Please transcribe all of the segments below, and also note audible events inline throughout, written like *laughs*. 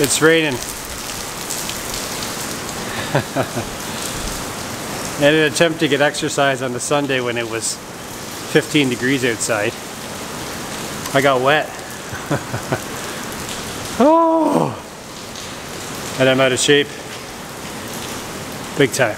It's raining. *laughs* In an attempt to get exercise on the Sunday when it was 15 degrees outside, I got wet. *laughs* oh! And I'm out of shape. Big time.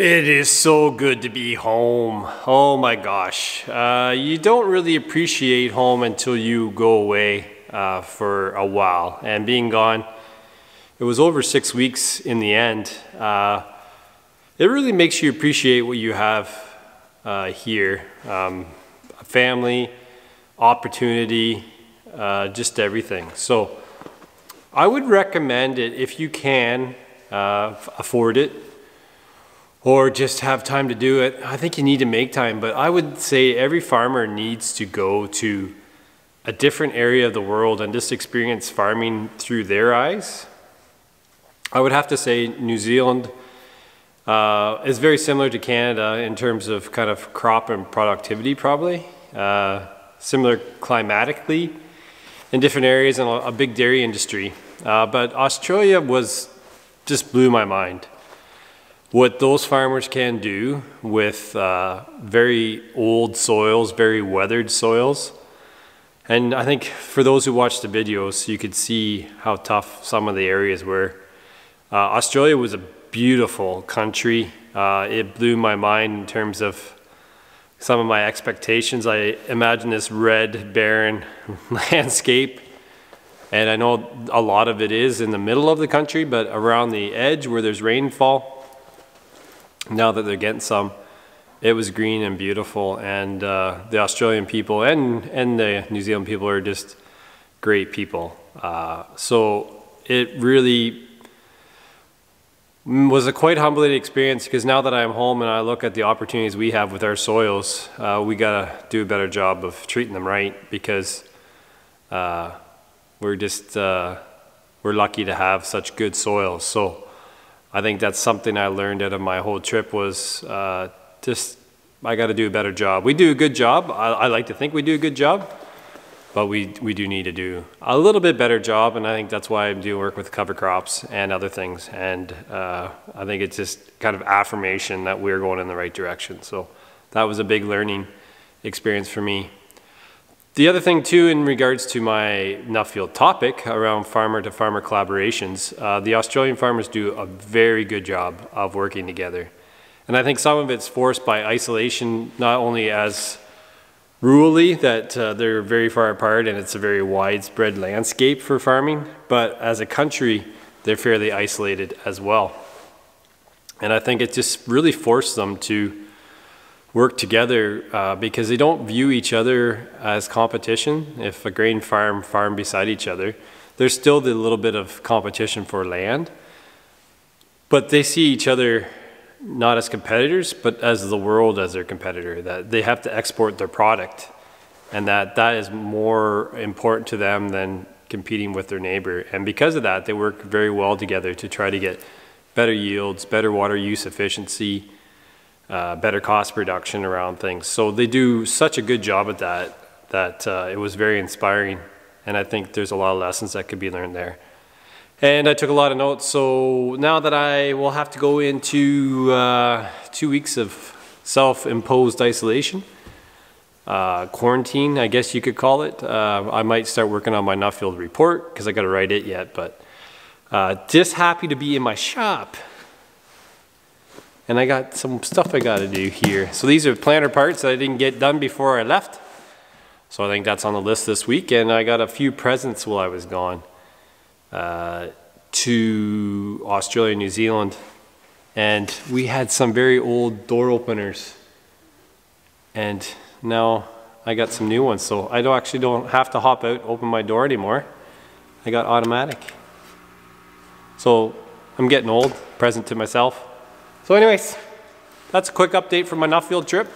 It is so good to be home. Oh my gosh. Uh, you don't really appreciate home until you go away uh, for a while. And being gone, it was over six weeks in the end. Uh, it really makes you appreciate what you have uh, here um, family, opportunity, uh, just everything. So I would recommend it if you can uh, afford it or just have time to do it. I think you need to make time, but I would say every farmer needs to go to a different area of the world and just experience farming through their eyes. I would have to say New Zealand uh, is very similar to Canada in terms of kind of crop and productivity, probably. Uh, similar climatically in different areas and a big dairy industry. Uh, but Australia was just blew my mind what those farmers can do with uh, very old soils, very weathered soils. And I think for those who watched the videos, you could see how tough some of the areas were. Uh, Australia was a beautiful country. Uh, it blew my mind in terms of some of my expectations. I imagine this red, barren *laughs* landscape. And I know a lot of it is in the middle of the country, but around the edge where there's rainfall, now that they're getting some, it was green and beautiful. And uh, the Australian people and, and the New Zealand people are just great people. Uh, so it really was a quite humbling experience because now that I'm home and I look at the opportunities we have with our soils, uh, we got to do a better job of treating them right because uh, we're just, uh, we're lucky to have such good soils. So I think that's something I learned out of my whole trip was uh, just I got to do a better job. We do a good job. I, I, like to think we do a good job, but we we do need to do a little bit better job, and I think that's why I do work with cover crops and other things. And uh, I think it's just kind of affirmation that we're going in the right direction. So that was a big learning experience for me. The other thing too, in regards to my Nuffield topic around farmer to farmer collaborations, uh, the Australian farmers do a very good job of working together. And I think some of it's forced by isolation, not only as rurally that uh, they're very far apart and it's a very widespread landscape for farming, but as a country, they're fairly isolated as well. And I think it just really forced them to work together uh, because they don't view each other as competition. If a grain farm farm beside each other, there's still the little bit of competition for land, but they see each other not as competitors, but as the world as their competitor. That they have to export their product, and that that is more important to them than competing with their neighbor. And because of that, they work very well together to try to get better yields, better water use efficiency uh, better cost reduction around things. So they do such a good job at that that uh, it was very inspiring. And I think there's a lot of lessons that could be learned there. And I took a lot of notes. So now that I will have to go into uh, two weeks of self-imposed isolation, uh, quarantine, I guess you could call it. Uh, I might start working on my Nuffield report because I got to write it yet. But just happy to be in my shop and I got some stuff I got to do here. So these are planter parts that I didn't get done before I left. So I think that's on the list this week. And I got a few presents while I was gone uh, to Australia, New Zealand. And we had some very old door openers. And now I got some new ones. So I don't actually don't have to hop out, open my door anymore. I got automatic. So I'm getting old, present to myself. So anyways, that's a quick update from my Nuffield trip.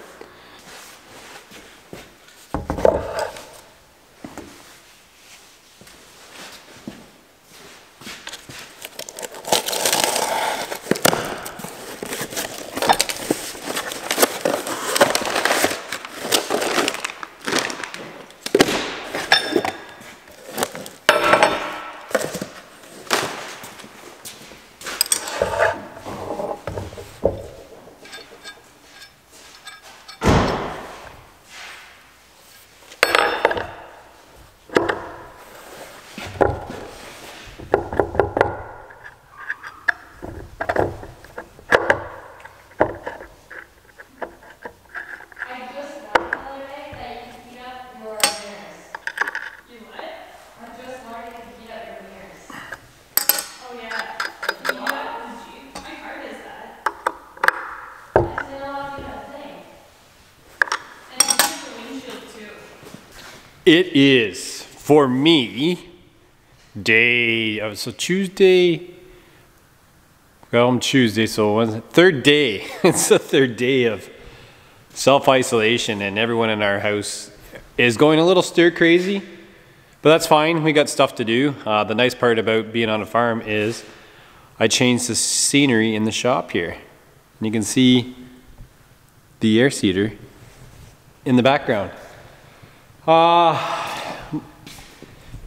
It is for me day. Uh, so Tuesday. Well, I'm Tuesday, so third day. *laughs* it's the third day of self isolation, and everyone in our house is going a little stir crazy. But that's fine. We got stuff to do. Uh, the nice part about being on a farm is I changed the scenery in the shop here. And you can see the air seeder in the background. Uh,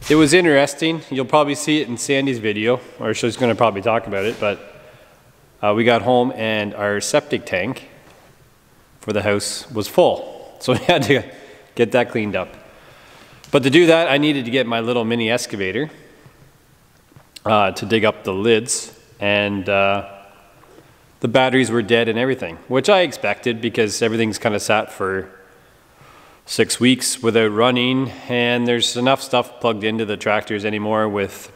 it was interesting. You'll probably see it in Sandy's video, or she's going to probably talk about it, but uh, we got home and our septic tank for the house was full. *laughs* So we had to get that cleaned up. But to do that, I needed to get my little mini excavator uh, to dig up the lids, and uh, the batteries were dead and everything, which I expected because everything's kind of sat for six weeks without running, and there's enough stuff plugged into the tractors anymore with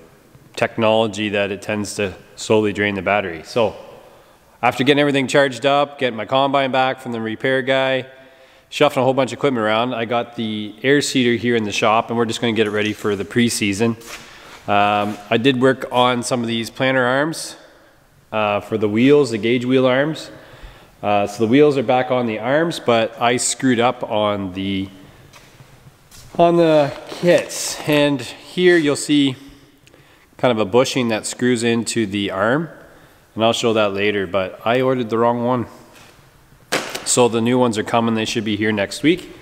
technology that it tends to slowly drain the battery. So after getting everything charged up, getting my combine back from the repair guy, shuffling a whole bunch of equipment around, I got the air seeder here in the shop, and we're just going to get it ready for the preseason. Um, I did work on some of these planter arms uh, for the wheels, the gauge wheel arms. Uh, so the wheels are back on the arms, but I screwed up on the on the kits. And here you'll see kind of a bushing that screws into the arm. And I'll show that later, but I ordered the wrong one. So the new ones are coming. They should be here next week.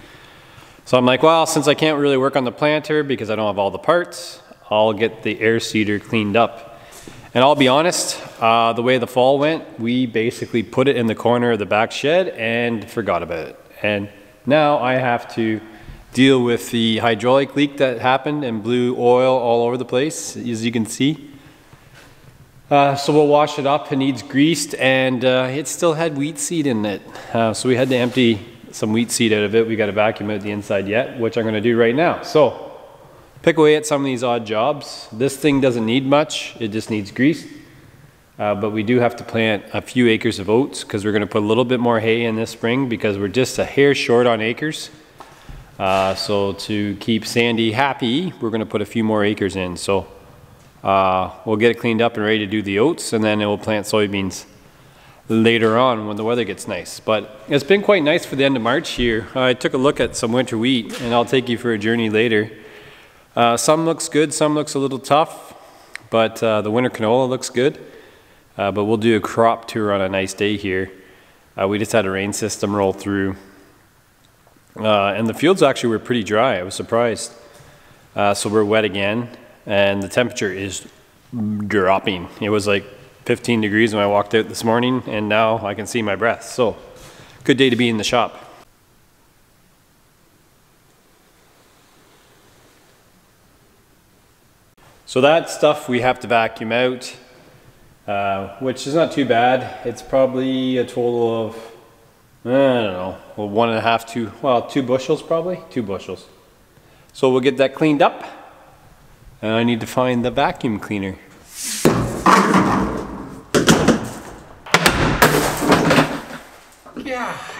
So I'm like, well, since I can't really work on the planter because I don't have all the parts, I'll get the air seeder cleaned up and I'll be honest, uh, the way the fall went, we basically put it in the corner of the back shed and forgot about it. And now I have to deal with the hydraulic leak that happened and blew oil all over the place, as you can see. Uh, so we'll wash it up. It needs greased, and uh, it still had wheat seed in it. Uh, so we had to empty some wheat seed out of it. We got to vacuum out the inside yet, which I'm going to do right now. So pick away at some of these odd jobs. This thing doesn't need much, it just needs grease. Uh, but we do have to plant a few acres of oats because we're going to put a little bit more hay in this spring because we're just a hair short on acres. Uh, so to keep Sandy happy, we're going to put a few more acres in. So uh, we'll get it cleaned up and ready to do the oats and then we'll plant soybeans later on when the weather gets nice. But it's been quite nice for the end of March here. I took a look at some winter wheat and I'll take you for a journey later. Uh, some looks good, some looks a little tough, but uh, the winter canola looks good. Uh, but we'll do a crop tour on a nice day here. Uh, we just had a rain system roll through. Uh, and the fields actually were pretty dry, I was surprised. Uh, so we're wet again, and the temperature is dropping. It was like 15 degrees when I walked out this morning, and now I can see my breath. So, good day to be in the shop. So that stuff we have to vacuum out, uh, which is not too bad. It's probably a total of, I don't know, well, one and a half, two, well, two bushels probably, two bushels. So we'll get that cleaned up. And I need to find the vacuum cleaner. Gosh.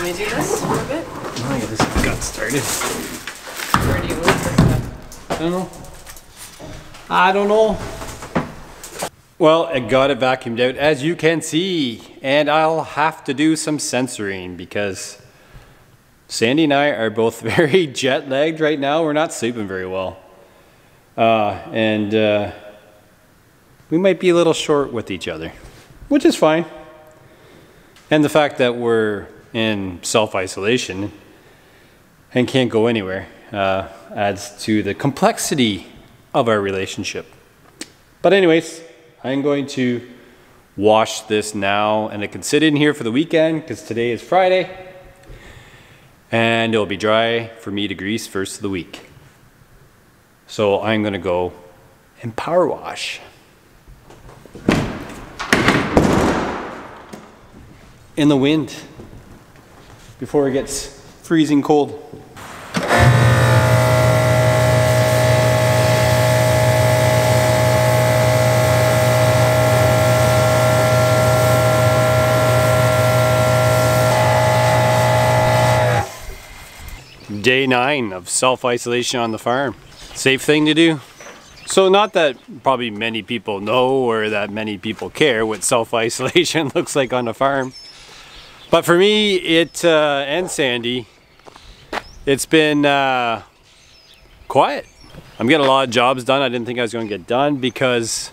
Want me do this for a bit? Oh, yeah, this got started. Where do you this stuff? I don't know. I don't know. Well, it got it vacuumed out as you can see, and I'll have to do some censoring because Sandy and I are both *laughs* very jet lagged right now. We're not sleeping very well. Uh, and uh, we might be a little short with each other, which is fine. And the fact that we're in self-isolation and can't go anywhere uh, adds to the complexity of our relationship. But anyways, I'm going to wash this now and it can sit in here for the weekend because today is Friday. And it'll be dry for me to grease first of the week. So I'm gonna go and power wash. In the wind before it gets freezing cold. Day nine of self-isolation on the farm. Safe thing to do. So not that probably many people know or that many people care what *laughs* self-isolation *laughs* looks like on a farm. But for me, it uh, and Sandy, it's been uh, quiet. I'm getting a lot of jobs done I didn't think I was going to get done because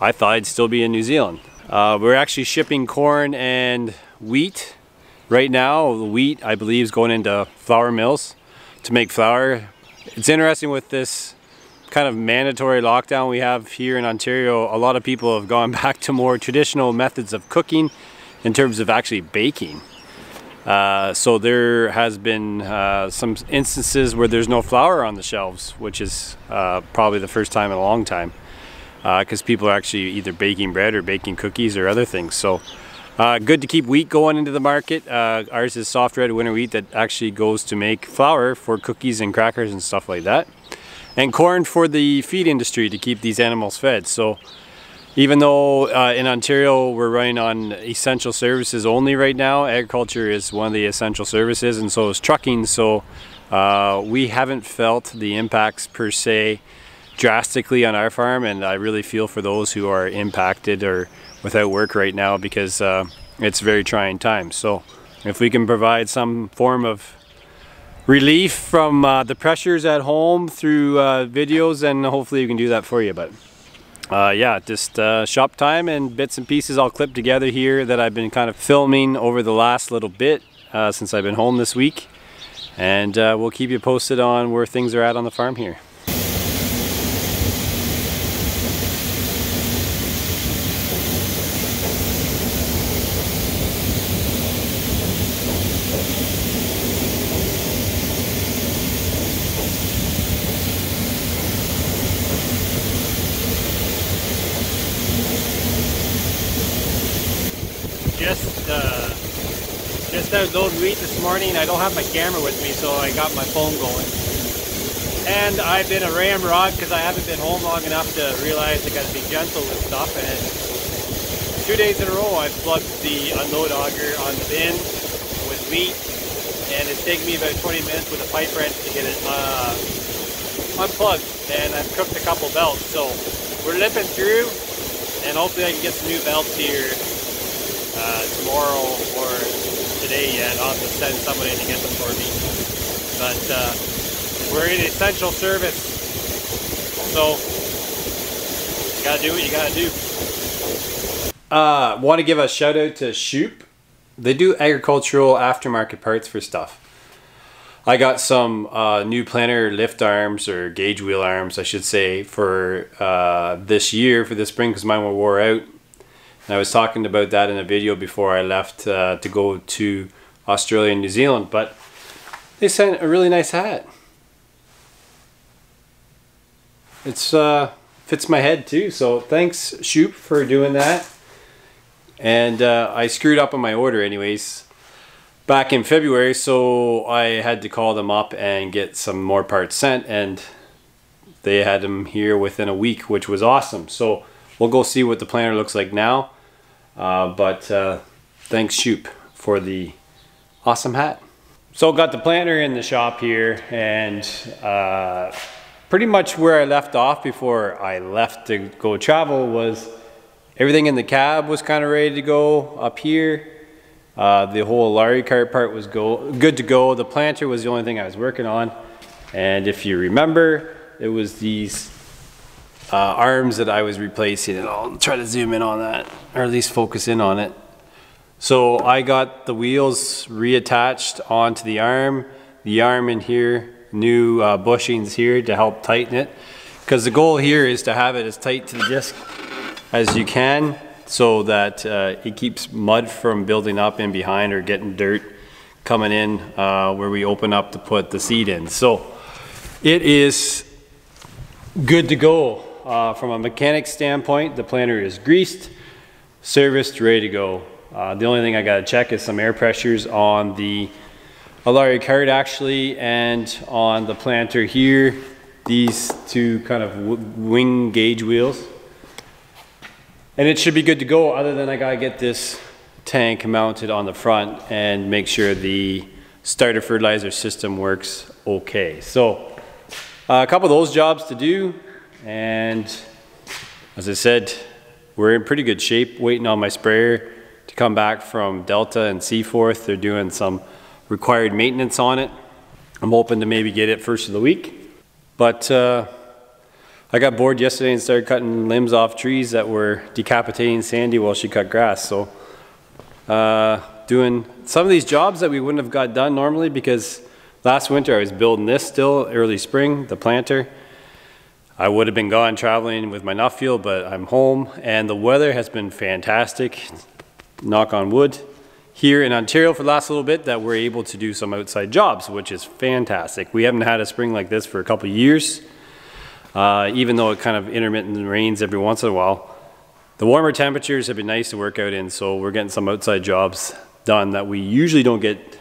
I thought I'd still be in New Zealand. Uh, we're actually shipping corn and wheat Right now, the wheat, I believe, is going into flour mills to make flour. It's interesting with this kind of mandatory lockdown we have here in Ontario, a lot of people have gone *laughs* back to more traditional methods of cooking in terms of actually baking. Uh, so there has been uh, some instances where there's no flour on the shelves, which is uh, probably the first time in a long time because uh, people are actually either baking bread or baking cookies or other things. So uh, good to keep wheat going into the market. Uh, ours is soft red winter wheat that actually goes to make flour for cookies and crackers and stuff like that. And corn for the feed industry to keep these animals fed. So even though uh, in Ontario we're running on essential services only right now, agriculture is one of the essential services and so is trucking. So uh, we haven't felt the impacts per se drastically on our farm and I really feel for those who are impacted or without work right now because uh, it's very trying times. So if we can provide some form of relief from uh, the pressures at home through uh, videos then hopefully we can do that for you. But uh, yeah, just uh, shop time and bits and pieces all clipped together here that I've been kind of filming over the last little bit uh, since I've been home this week. And we'll keep you posted on where things are at on the farm here. just uh, just wheat this morning. I don't have my camera with me, so I got my phone going. And I've been a ramrod because I haven't been home long enough to realize I got to be gentle with stuff. And two days in a row, I've plugged the unload auger on the bin with wheat, and it's taken me about 20 minutes with a pipe wrench to get it uh, unplugged. And I've cooked a couple belts, so we're limping through, and hopefully I can get some new belts here uh, tomorrow or today yet. I'll have to send somebody to get them for me. But uh, we're in essential service, so you gotta do what you gotta do. Uh, want to give a shout out to Shoup. They do agricultural aftermarket parts for stuff. I got some uh, new planter lift arms or gauge wheel arms, I should say, for uh, this year, for the spring, because mine were wore out. And I was talking about that in a video before I left uh, to go to Australia and New Zealand, but they sent a really nice hat. It's uh, fits my head too, so thanks Shoup for doing that. And uh, I screwed up on my order anyways back in February, so I had to call them up and get some more parts sent, and they had them here within a week, which was awesome. So we'll go see what the planter looks like now. Uh, but uh, thanks Shoup for the awesome hat. So got the planter in the shop here and uh, pretty much where I left off before I left to go travel was everything in the cab was kind of ready to go up here. Uh, the whole Lari cart part was go good to go. The planter was the only thing I was working on. And if you remember, it was these uh, arms that I was replacing and I'll try to zoom in on that or at least focus in on it. So I got the wheels reattached onto the arm, the arm in here, new uh, bushings here to help tighten it. Because the goal here is to have it as tight to the disc as you can so that uh, it keeps mud from building up in behind or getting dirt coming in uh, where we open up to put the seed in. So it is good to go. Uh, From a mechanic standpoint, the planter is greased, serviced, ready to go. Uh, The only thing I gotta check is some air pressures on the Alari cart actually, and on the planter here, these two kind of wing gauge wheels. And it should be good to go, other than I gotta get this tank mounted on the front and make sure the starter fertilizer system works okay. So, uh, a couple of those jobs to do, and as I said, we're in pretty good shape, waiting on my sprayer to come back from Delta and Seaforth. They're doing some required maintenance on it. I'm hoping to maybe get it first of the week. But uh, I got bored yesterday and started cutting limbs off trees that were decapitating Sandy while she cut grass. So uh, doing some of these jobs that we wouldn't have got done normally because last winter I was building this still, early spring, the planter. I would have been gone traveling with my Nuffield, but I'm home and the weather has been fantastic, knock on wood, here in Ontario for the last little bit that we're able to do some outside jobs, which is fantastic. We haven't had a spring like this for a couple years, uh, even though it kind of intermittent rains every once in a while. The warmer temperatures have been nice to work out in, so we're getting some outside jobs done that we usually don't get,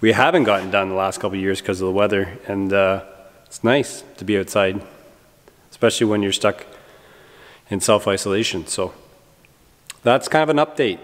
we haven't gotten done the last couple years because of the weather, and uh, it's nice to be outside, especially when you're stuck in self-isolation. So that's kind of an update.